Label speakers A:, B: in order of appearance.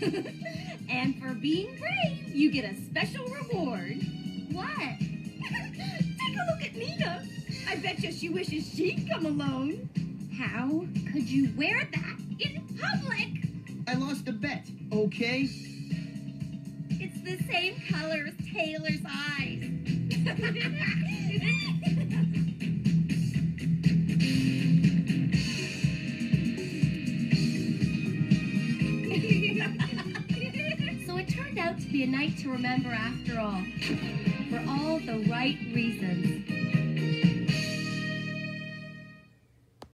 A: and for being brave, you get a special reward.
B: What?
A: Take a look at Nina. I bet you she wishes she'd come alone.
B: How could you wear that in public?
C: I lost a bet, okay?
B: It's the same color as Taylor's eyes. it turned out to be a night to remember after all. For all the right reasons.